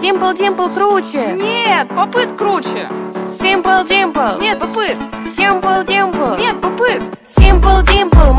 Simple, Димпл круче! Нет, попыт круче! Simple, Димпл! Нет, попыт! Simple, Димпл! Нет, попыт! Simple, Димпл!